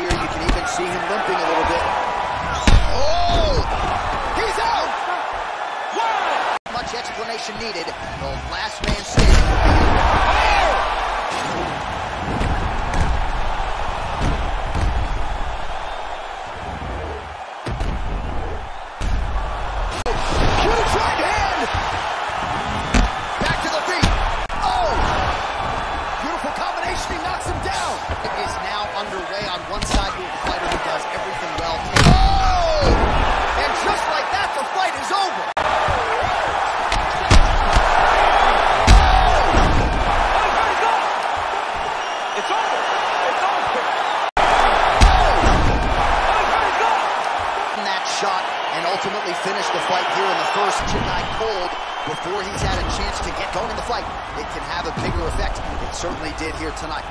here. You can even see him limping a little bit. Oh! He's out! Wow! Much explanation needed. The last man standing. Ultimately finish the fight here in the first tonight cold before he's had a chance to get going in the fight. It can have a bigger effect. It certainly did here tonight.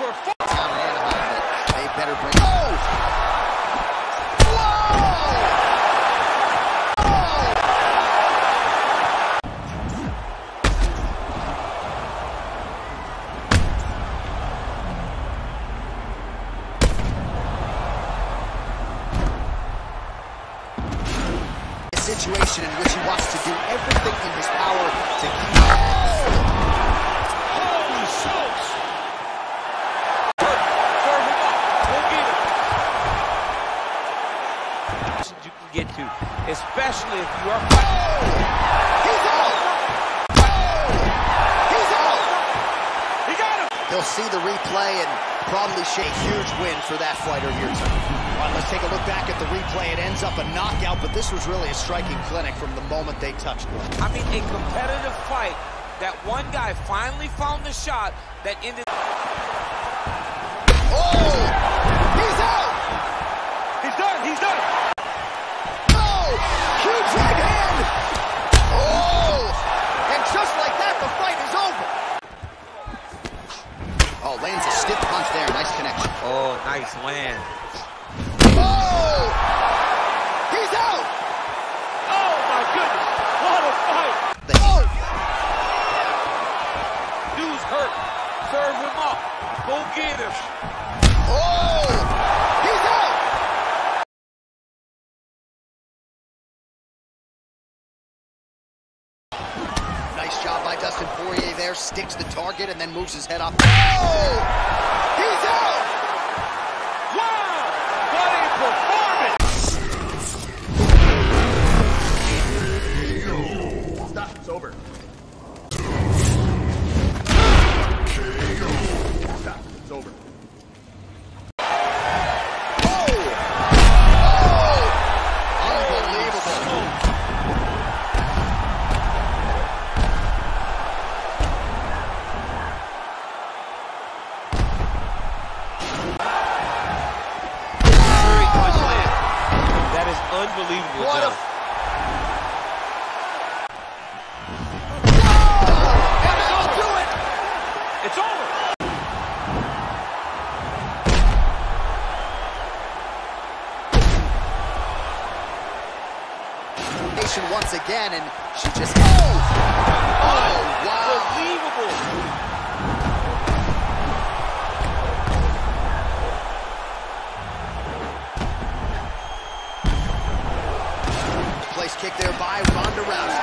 Performance. They better bring. Oh! Oh! A situation in which he wants to do everything in his power to keep. Holy smokes. Serve him up. Go get him. You can get to, especially if you are fighting. He's out! He's out! He got him. He'll see the replay and probably shake huge win for that fighter here tonight. All right, let's take a look back at the replay. It ends up a knockout, but this was really a striking clinic from the moment they touched. I mean, a competitive fight that one guy finally found the shot that ended. Nice land. Oh! He's out! Oh my goodness. What a fight. The- oh! Dude's hurt. Serve him up. Go get him. Oh! He's out! Nice job by Dustin Poirier there. Sticks the target and then moves his head up. Oh! Nation once again, and she just. Oh! Oh, wow! Unbelievable. Place kick there by Ronda Rousey.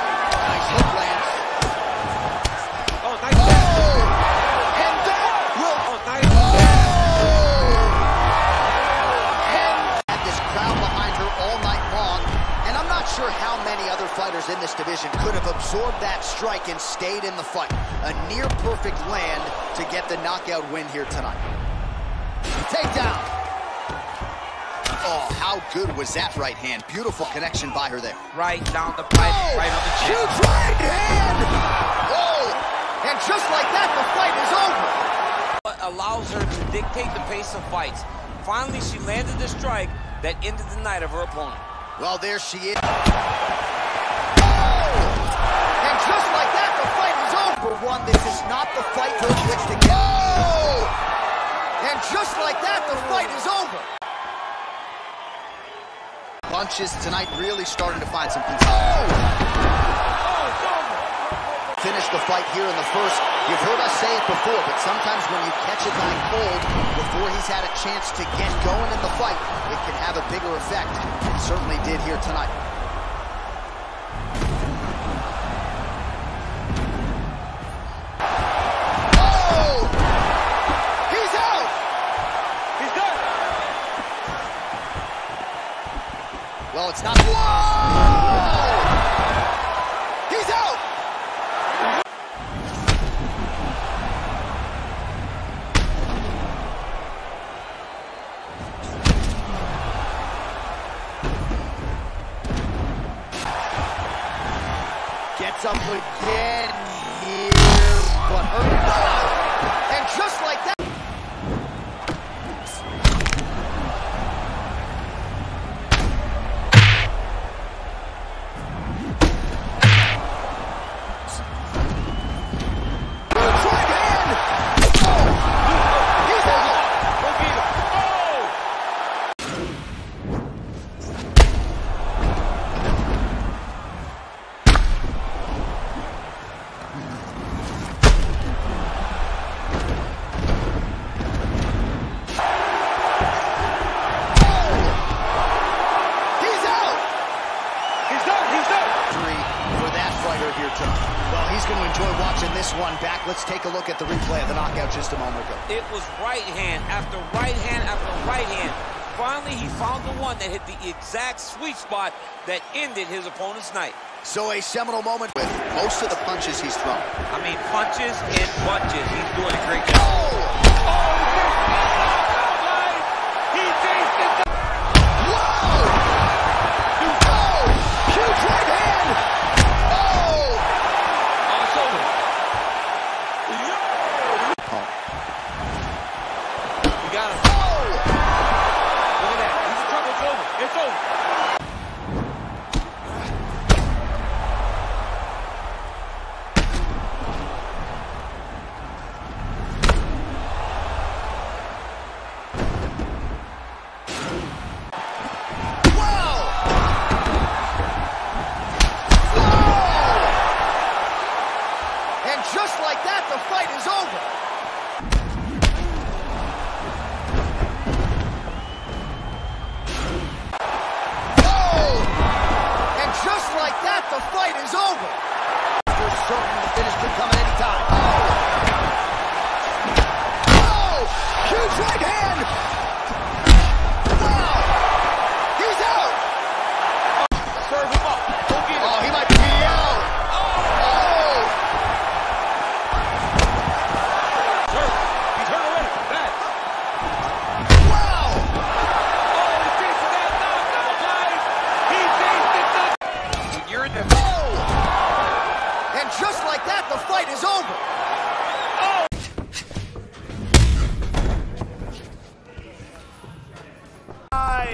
Absorbed that strike and stayed in the fight. A near perfect land to get the knockout win here tonight. Takedown. Oh, how good was that right hand? Beautiful connection by her there. Right down the pipe, Oh, right on the chin. Huge right hand! Oh, and just like that, the fight is over. allows her to dictate the pace of fights. Finally, she landed the strike that ended the night of her opponent. Well, there she is. Punches tonight really starting to find some. Oh! Finish the fight here in the first. You've heard us say it before, but sometimes when you catch a guy cold before he's had a chance to get going in the fight, it can have a bigger effect. It certainly did here tonight. Well, it's not. Whoa! Replay of the knockout just a moment ago. It was right hand after right hand after right hand. Finally, he found the one that hit the exact sweet spot that ended his opponent's night. So a seminal moment with most of the punches he's thrown. I mean, punches and punches. He's doing a great job. Oh! He fight is over.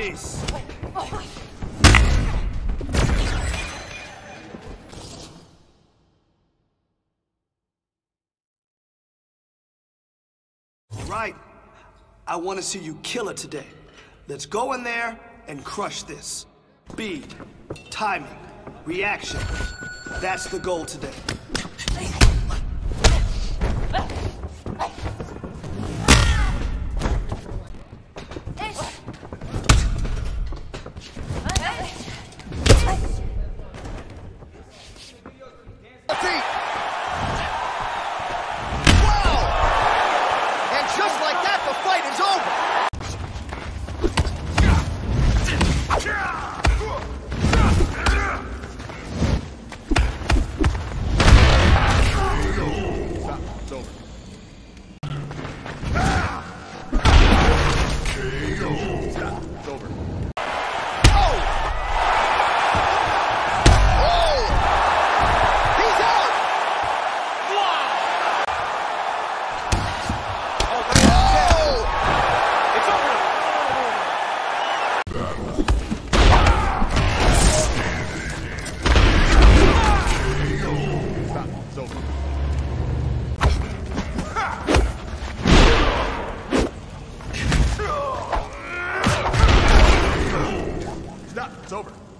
Nice. Right. I want to see you kill it today. Let's go in there and crush this. Speed, timing, reaction. That's the goal today. Over.